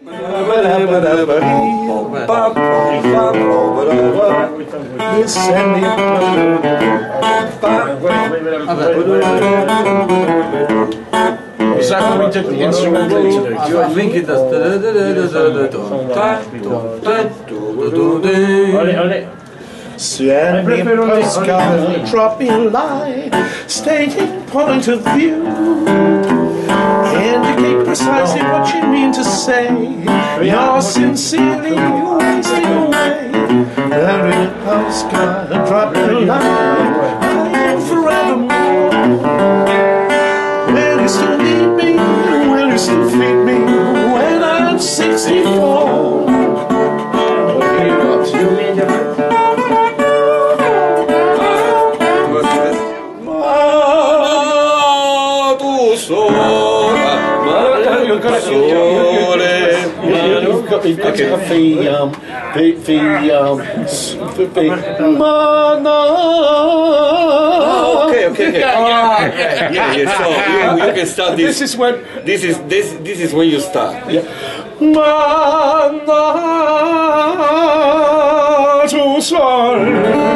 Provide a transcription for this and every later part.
Mi sa comincia gli instrumental I think it does. Olè, olè. Sending postcard, dropping line, stating point of view. Indicate precisely what you to say. You're sincerely wasting away. Every postcard, dropping line, I am the um, the the um, s- the, the mana. Okay, okay, okay. Ah, yeah, yeah. So you, you can start this. This is when This is this this is when you start. mana sol.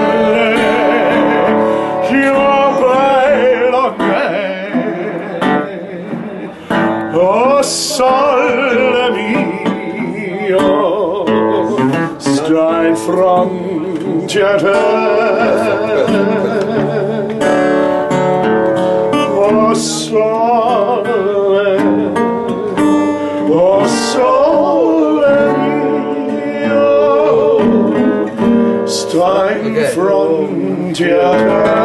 Stride from Oh sole, oh sole mio, stride from Stride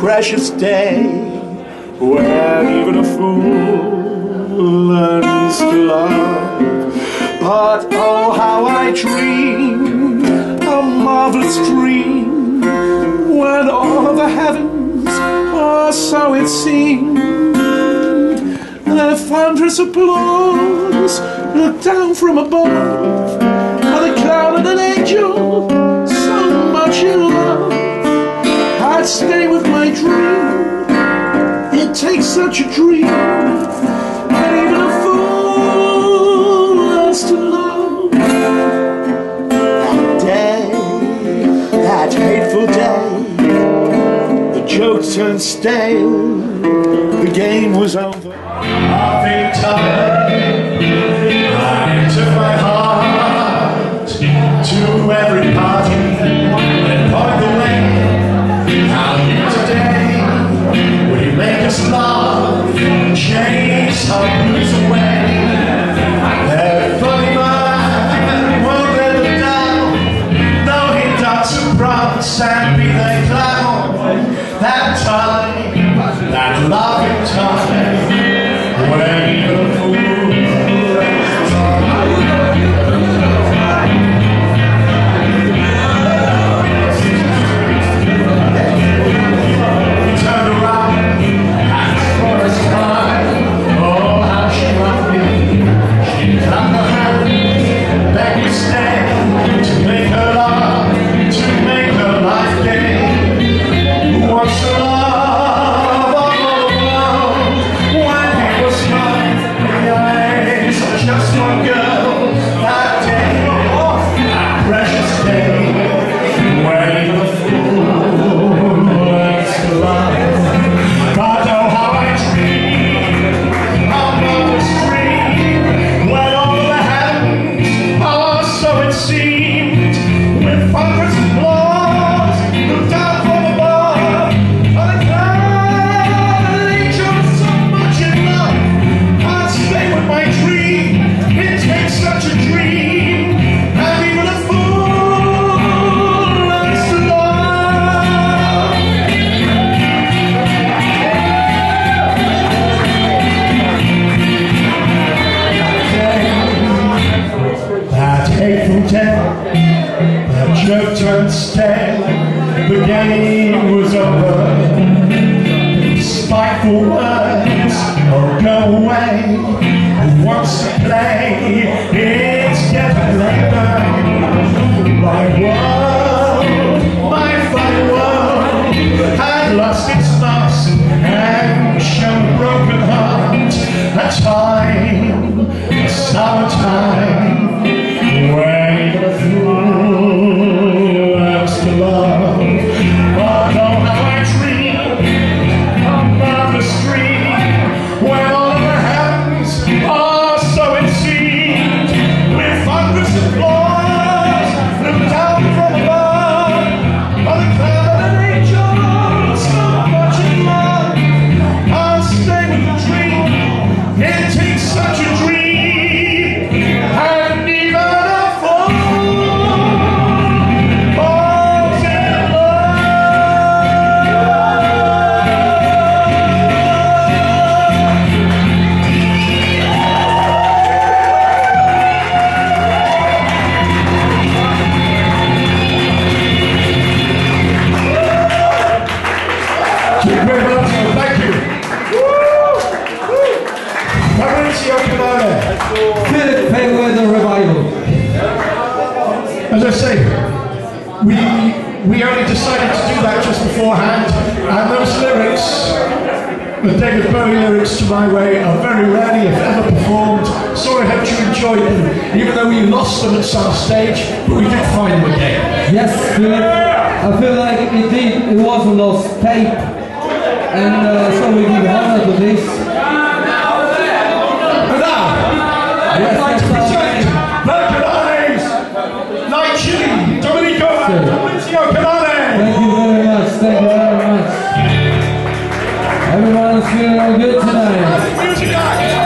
precious day, when even a fool learns to love. But oh, how I dream a marvelous dream when all the heavens are so it seemed. The thunderous applause looked down from above, and the cloud and an angel so much in love. I'd stay with It takes such a dream, even a fool learns to love. That day, that hateful day, the joke turned stale, the game was over. Loving time, I took my heart to every party love, chase the turnstile, the game was over. Spiteful words, are go away. Who wants play? It's getting later. My world, my fine world, had lost its mass and shown a broken heart. A time, a summertime. You very much. Thank you. Fabrizio Canale. Philip Fairweather Revival. As I say, we we only decided to do that just beforehand, and those lyrics, the David Bowie lyrics to My Way, are very rarely, if ever, performed. So I hope you enjoyed them, even though we lost them at some stage, but we did find them again. Yes, Philip. I feel like indeed it was a lost tape. And uh, so we give honor to this. And now, I would like to present Virgin Eyes, Light Chili, Domenico and Thank you very much. Thank you very much. Everyone is feeling good tonight.